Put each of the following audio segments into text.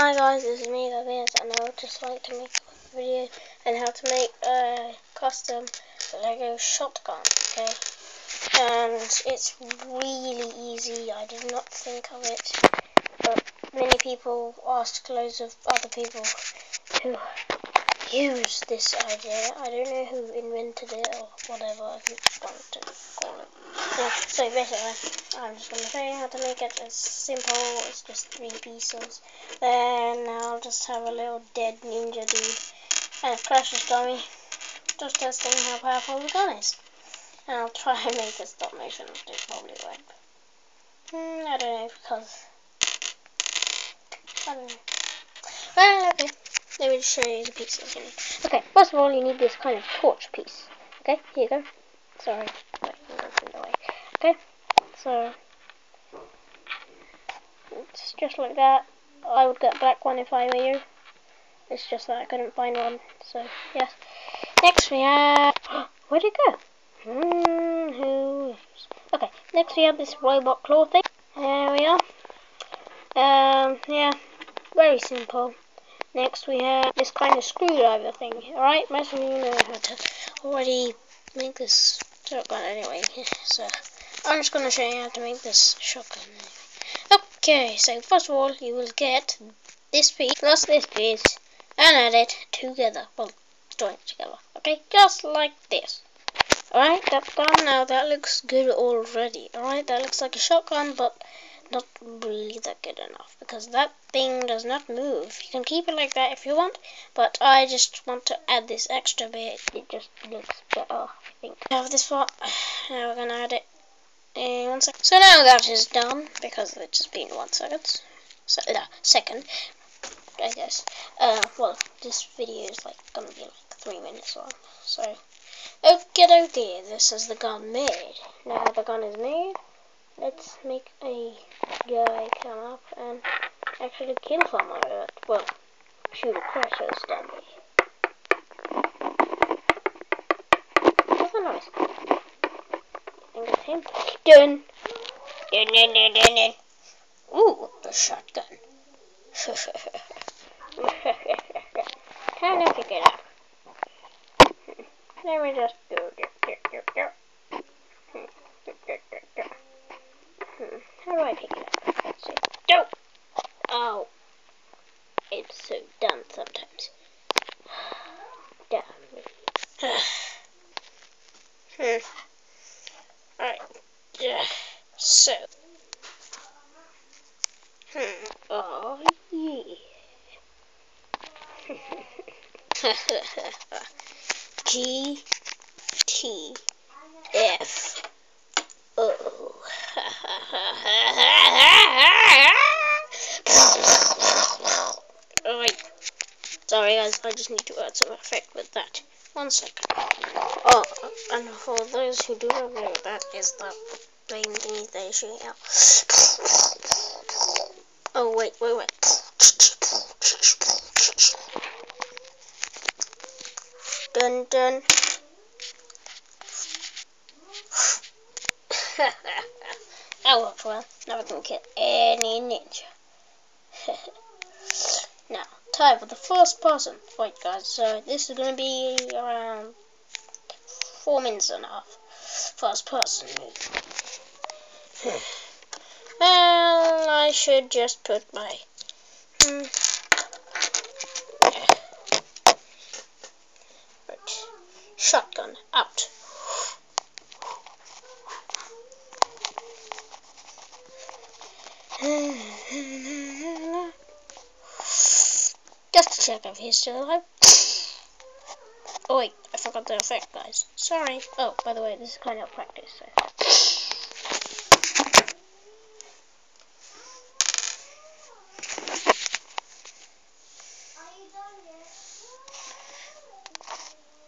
Hi guys, this is me, Vance, and I would just like to make a video on how to make a custom Lego shotgun, okay? And it's really easy, I did not think of it, but many people asked loads of other people who used this idea. I don't know who invented it or whatever I just want to call it. So basically, I'm just going to show you how to make it. It's simple, it's just three pieces. Then I'll just have a little dead ninja dude and a precious dummy, just testing how powerful the gun is. And I'll try and make a stop motion, it probably won't. Mm, I don't know, because... I don't know. Well, okay. Let me just show you the pieces. Okay, first of all, you need this kind of torch piece. Okay, here you go. Sorry, Okay, so it's just like that. I would get a black one if I were you. It's just that I couldn't find one, so yes. Next we have... Where'd it go? Hmm, who Okay, next we have this robot claw thing. There we are. Um, yeah, very simple. Next we have this kind of screwdriver thing. Alright, most of you know how to already make this shotgun anyway. So I'm just to show you how to make this shotgun. Okay, so first of all you will get this piece plus this piece and add it together. Well, join it together. Okay, just like this. Alright, that's done now. That looks good already. Alright, that looks like a shotgun, but not really that good enough because that thing does not move. You can keep it like that if you want, but I just want to add this extra bit. It just looks better, I think. I have this part. Now we're gonna add it in one second. So now that is done because it's just been one second. So, uh, second, I guess. Uh, well, this video is like gonna be like three minutes long. So, okay, okay, this is the gun made. Now the gun is made let's make a guy come up and actually kill someone. Well, shoot a precious dummy. The noise? Him. Done. Dun dun dun dun dun. Ooh, the shotgun. Kind of pick it up. Let me just do it. How do I pick it up? Let's see. Don't! Oh. It's so dumb sometimes. Damn. hmm. So. Hmm. Oh, yeah. G T F O. Sorry guys, I just need to add some effect with that. One second. Oh, and for those who do not know, that is the flame thingy they shoot out. Oh, wait, wait, wait. Dun dun. that works well. Now we can kill any ninja. now, time for the first person fight, guys. So this is going to be around four minutes and a half. First person. Well, I should just put my. Hmm, shotgun out. Just to check if he's still alive. Oh wait, I forgot the effect, guys. Sorry. Oh, by the way, this is kind of practice. So.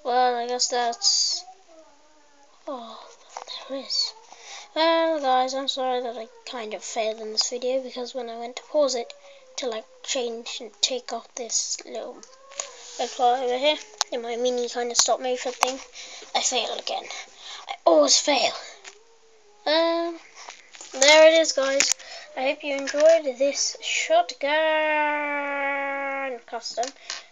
Well, I guess that's... Oh, there is. Well, guys, I'm sorry that I kind of failed in this video because when I went to pause it to like change and take off this little claw over here in my mini kind of stop motion thing, I failed again. I always fail. Um, there it is, guys. I hope you enjoyed this shotgun custom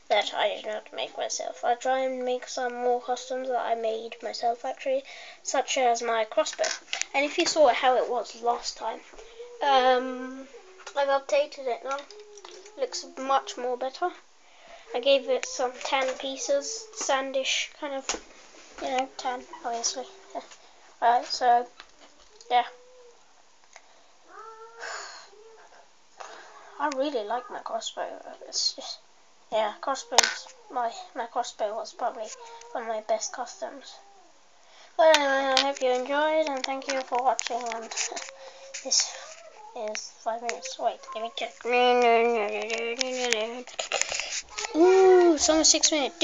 that I did not make myself. I'll try and make some more customs that I made myself actually, such as my crossbow. And if you saw how it was last time, um, I've updated it now. Looks much more better. I gave it some tan pieces, sandish kind of, you know, tan, obviously. Alright, so, yeah. I really like my crossbow. It's just yeah, crossbows. My my crossbow was probably one of my best customs. But anyway, I hope you enjoyed and thank you for watching. And this is five minutes. Wait, let me check. Ooh, almost six minutes.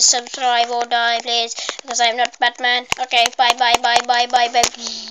Subscribe or die, please, because I'm not Batman. Okay, bye, bye, bye, bye, bye, bye.